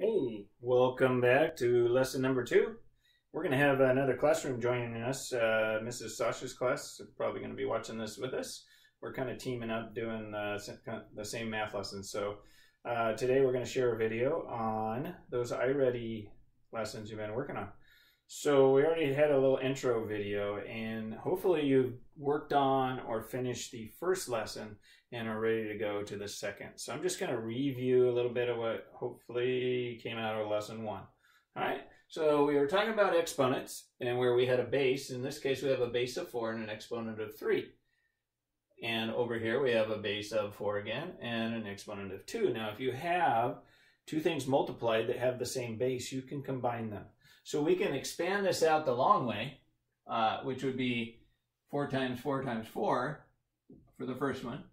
Hey, welcome back to lesson number two. We're going to have another classroom joining us. Uh, Mrs. Sasha's class probably going to be watching this with us. We're kind of teaming up doing uh, the same math lessons. So uh, today we're going to share a video on those iReady lessons you've been working on. So we already had a little intro video and hopefully you've worked on or finished the first lesson and are ready to go to the second. So I'm just going to review a little bit of what hopefully came out of lesson one. All right, so we were talking about exponents and where we had a base. In this case, we have a base of 4 and an exponent of 3. And over here, we have a base of 4 again and an exponent of 2. Now, if you have two things multiplied that have the same base, you can combine them. So we can expand this out the long way, uh, which would be 4 times 4 times 4 for the first one.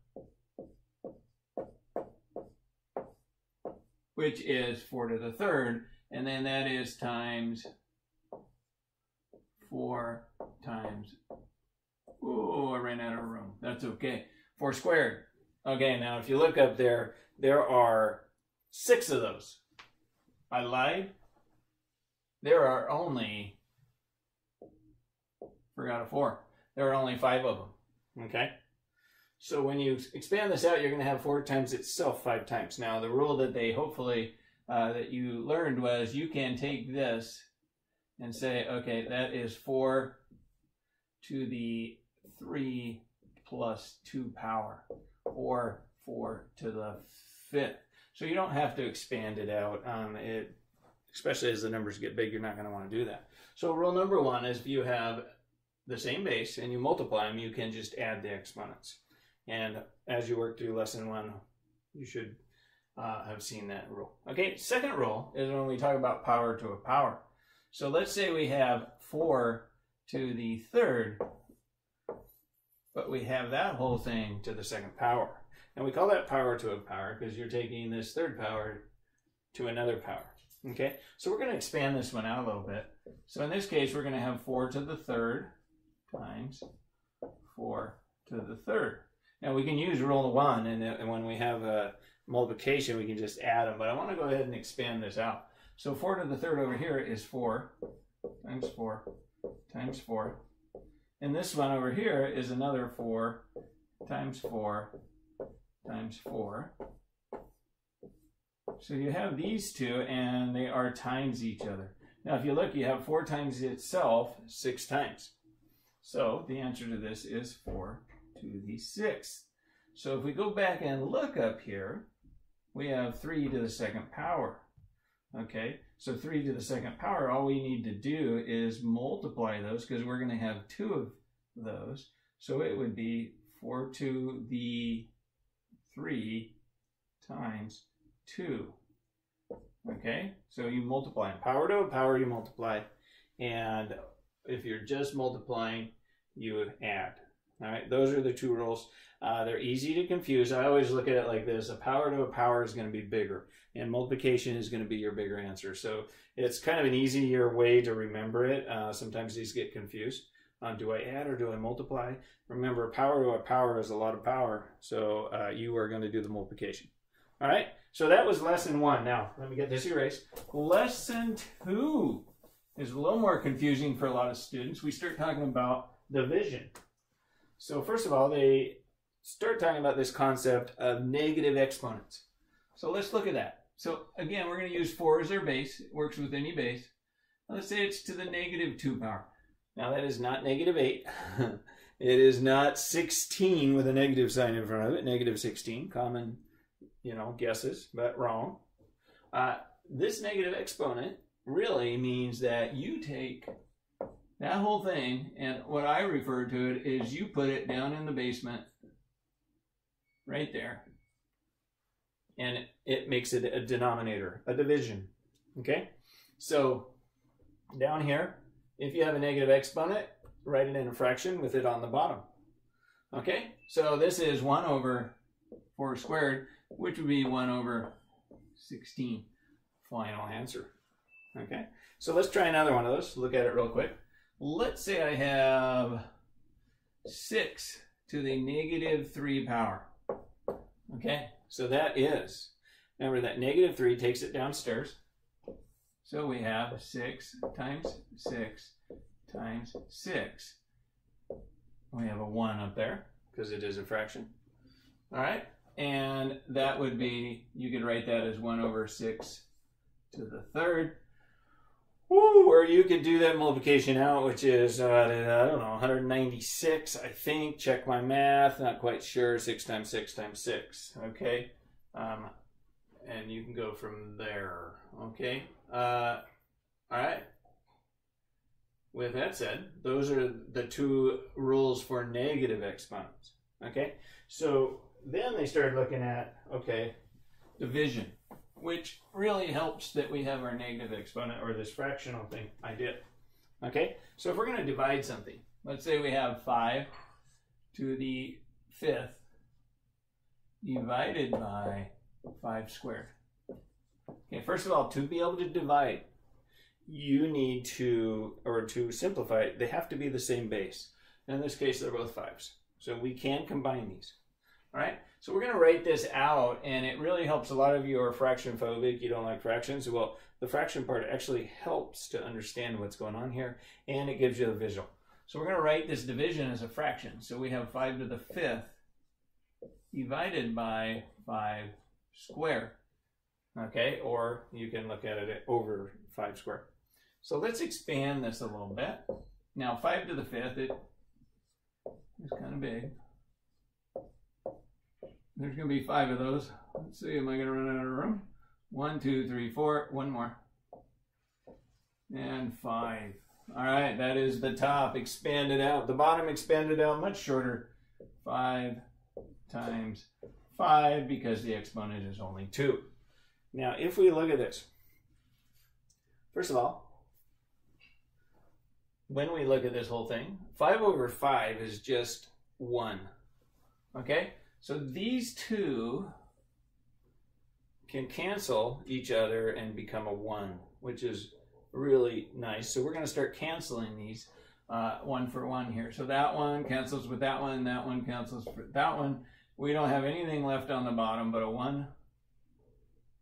Which is 4 to the third. And then that is times 4 times, oh, I ran out of room. That's okay. 4 squared. Okay, now if you look up there, there are six of those. I lied there are only, forgot a four, there are only five of them, okay? So when you expand this out, you're going to have four times itself five times. Now, the rule that they hopefully, uh, that you learned was you can take this and say, okay, that is four to the three plus two power, or four to the fifth. So you don't have to expand it out. Um, it especially as the numbers get big, you're not going to want to do that. So rule number one is if you have the same base and you multiply them, you can just add the exponents. And as you work through lesson one, you should uh, have seen that rule. Okay, second rule is when we talk about power to a power. So let's say we have 4 to the third, but we have that whole thing to the second power. And we call that power to a power because you're taking this third power to another power. Okay, so we're going to expand this one out a little bit. So in this case, we're going to have 4 to the third times 4 to the third. Now we can use rule 1, and, when we have a multiplication, we can just add them. But I want to go ahead and expand this out. So 4 to the third over here is 4 times 4 times 4. And this one over here is another 4 times 4 times 4 so you have these two and they are times each other. Now if you look, you have 4 times itself 6 times. So the answer to this is 4 to the 6th. So if we go back and look up here, we have 3 to the second power. Okay, so 3 to the second power, all we need to do is multiply those because we're going to have two of those. So it would be 4 to the 3 times 2. Okay, so you multiply. Power to a power, you multiply. And if you're just multiplying, you add. All right, those are the two rules. Uh, they're easy to confuse. I always look at it like this. A power to a power is going to be bigger, and multiplication is going to be your bigger answer. So it's kind of an easier way to remember it. Uh, sometimes these get confused. Uh, do I add or do I multiply? Remember, power to a power is a lot of power, so uh, you are going to do the multiplication. All right, so that was lesson one. Now, let me get this erased. Lesson two is a little more confusing for a lot of students. We start talking about division. So first of all, they start talking about this concept of negative exponents. So let's look at that. So again, we're going to use 4 as our base. It works with any base. Let's say it's to the negative 2 power. Now that is not negative 8. it is not 16 with a negative sign in front of it. Negative 16, common you know, guesses, but wrong. Uh, this negative exponent really means that you take that whole thing, and what I refer to it is you put it down in the basement, right there, and it makes it a denominator, a division. Okay? So down here, if you have a negative exponent, write it in a fraction with it on the bottom. Okay? So this is 1 over 4 squared which would be 1 over 16. Final answer. Okay, so let's try another one of those. Look at it real quick. Let's say I have 6 to the negative 3 power. Okay, so that is, remember that negative 3 takes it downstairs. So we have 6 times 6 times 6. We have a 1 up there because it is a fraction. All right, and that would be, you could write that as 1 over 6 to the third. Woo, or you could do that multiplication out, which is, uh, I don't know, 196, I think. Check my math, not quite sure. 6 times 6 times 6, okay? Um, and you can go from there, okay? Uh, all right. With that said, those are the two rules for negative exponents, okay? So then they started looking at, okay, division which really helps that we have our negative exponent or this fractional thing I. Okay, so if we're going to divide something, let's say we have 5 to the fifth divided by 5 squared. Okay, first of all, to be able to divide, you need to, or to simplify they have to be the same base. In this case, they're both 5s. So we can combine these. All right, so we're going to write this out, and it really helps a lot of you are fraction phobic. You don't like fractions. Well, the fraction part actually helps to understand what's going on here, and it gives you the visual. So we're going to write this division as a fraction. So we have 5 to the fifth divided by 5 squared. Okay, or you can look at it over 5 squared. So let's expand this a little bit. Now 5 to the fifth, it is kind of big. There's going to be five of those. Let's see, am I going to run out of room? One, two, three, four. One more. And five. All right, that is the top expanded out. The bottom expanded out much shorter. Five times five because the exponent is only two. Now, if we look at this, first of all, when we look at this whole thing, 5 over 5 is just 1. Okay? So these two can cancel each other and become a 1, which is really nice. So we're going to start canceling these uh, one for one here. So that one cancels with that one, that one cancels with that one. We don't have anything left on the bottom but a 1.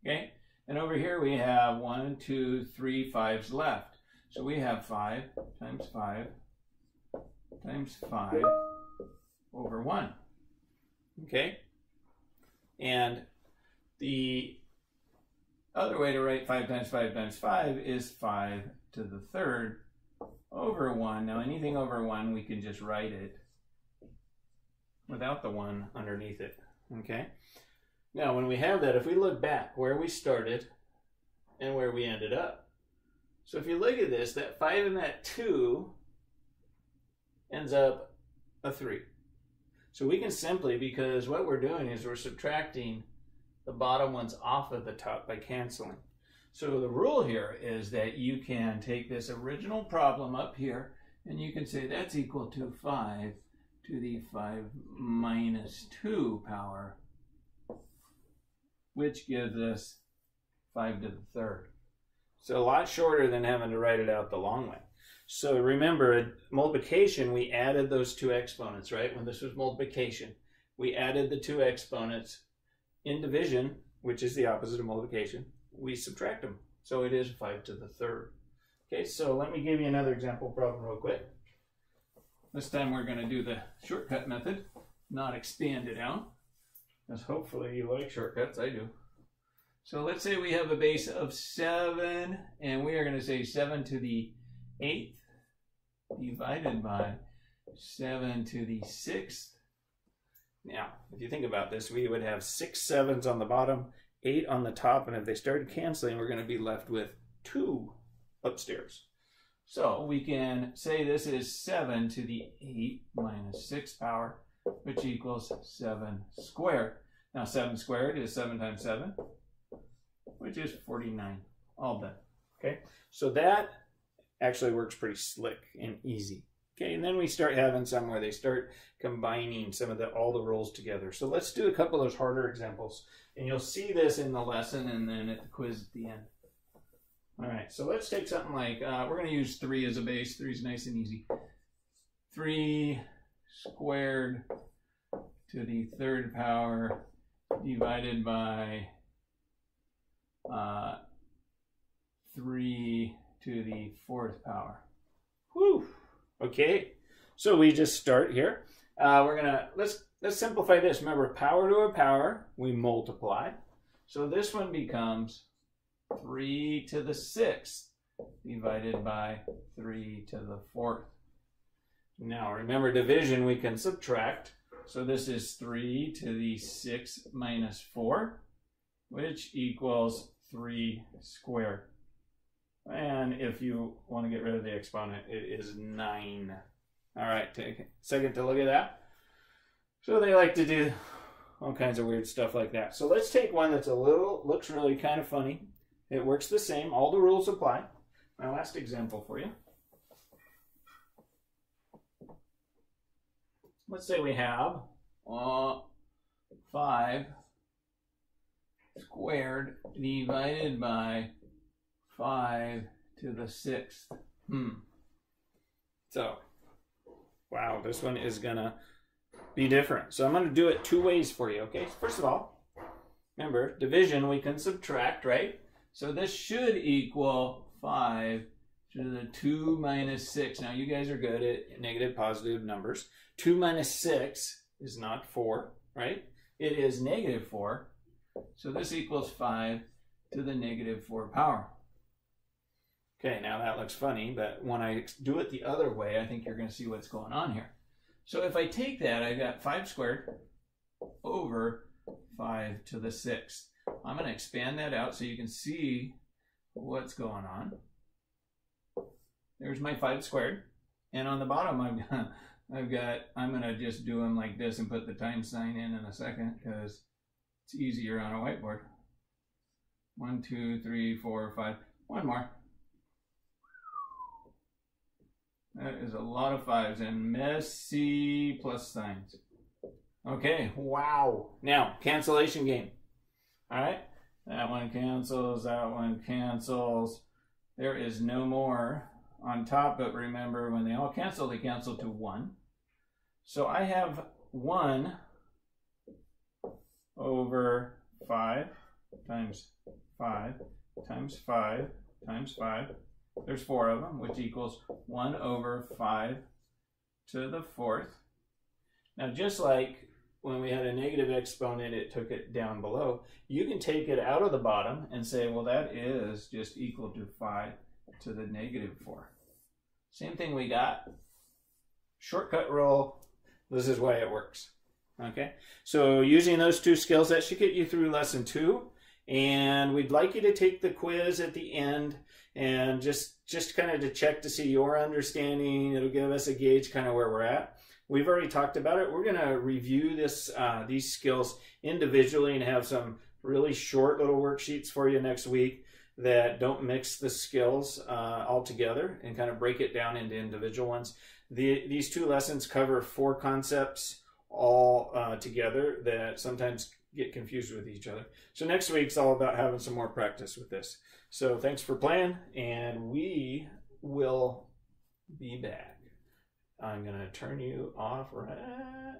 Okay? And over here we have one, two, three fives left. So we have 5 times 5 times 5 over 1. Okay? And the other way to write 5 times 5 times 5 is 5 to the third over 1. Now anything over 1, we can just write it without the 1 underneath it. Okay? Now when we have that, if we look back where we started and where we ended up. So if you look at this, that 5 and that 2 ends up a 3. So we can simply, because what we're doing is we're subtracting the bottom ones off of the top by canceling. So the rule here is that you can take this original problem up here and you can say that's equal to 5 to the 5 minus 2 power, which gives us 5 to the third. So a lot shorter than having to write it out the long way. So remember, multiplication, we added those two exponents, right? When this was multiplication, we added the two exponents. In division, which is the opposite of multiplication, we subtract them. So it is 5 to the third. Okay, so let me give you another example problem real quick. This time we're going to do the shortcut method, not expand it out, because hopefully you like shortcuts. I do. So let's say we have a base of 7, and we are going to say 7 to the eighth divided by 7 to the sixth. Now, if you think about this, we would have six sevens on the bottom, eight on the top, and if they started canceling, we're going to be left with two upstairs. So we can say this is 7 to the 8 minus 6 power, which equals 7 squared. Now 7 squared is 7 times 7, which is 49. All done. Okay, so that actually works pretty slick and easy. Okay, and then we start having some where they start combining some of the all the rules together. So let's do a couple of those harder examples. And you'll see this in the lesson and then at the quiz at the end. All right, so let's take something like, uh, we're going to use 3 as a base. 3 is nice and easy. 3 squared to the third power divided by uh, 3 to the fourth power. Whew. Okay, so we just start here. Uh, we're gonna, let's, let's simplify this. Remember, power to a power, we multiply. So this one becomes 3 to the sixth divided by 3 to the fourth. Now remember division we can subtract. So this is 3 to the 6 minus 4, which equals 3 squared. And if you want to get rid of the exponent, it is 9. All right, take a second to look at that. So they like to do all kinds of weird stuff like that. So let's take one that's a little, looks really kind of funny. It works the same. All the rules apply. My last example for you. Let's say we have uh, 5 squared divided by 5 to the 6th. Hmm. So, wow, this one is going to be different. So I'm going to do it two ways for you, okay? First of all, remember, division we can subtract, right? So this should equal 5 to the 2 minus 6. Now you guys are good at negative positive numbers. 2 minus 6 is not 4, right? It is negative 4. So this equals 5 to the negative 4 power. Okay, now that looks funny, but when I do it the other way, I think you're going to see what's going on here. So if I take that, I got 5 squared over 5 to the 6th. I'm going to expand that out so you can see what's going on. There's my 5 squared. And on the bottom, I've got, I've got I'm going to just do them like this and put the times sign in in a second because it's easier on a whiteboard. One, two, three, four, five. One more. That is a lot of fives and messy plus signs. Okay, wow. Now, cancellation game. All right, that one cancels, that one cancels. There is no more on top, but remember when they all cancel, they cancel to one. So I have one over five times five times five times five there's four of them, which equals 1 over 5 to the fourth. Now, just like when we had a negative exponent, it took it down below, you can take it out of the bottom and say, well, that is just equal to 5 to the negative 4. Same thing we got. Shortcut rule. This is why it works. Okay, so using those two skills, that should get you through lesson two. And we'd like you to take the quiz at the end and just just kind of to check to see your understanding. It'll give us a gauge kind of where we're at. We've already talked about it. We're going to review this uh, these skills individually and have some really short little worksheets for you next week that don't mix the skills uh, all together and kind of break it down into individual ones. The, these two lessons cover four concepts all uh, together that sometimes get confused with each other. So next week's all about having some more practice with this. So thanks for playing, and we will be back. I'm going to turn you off right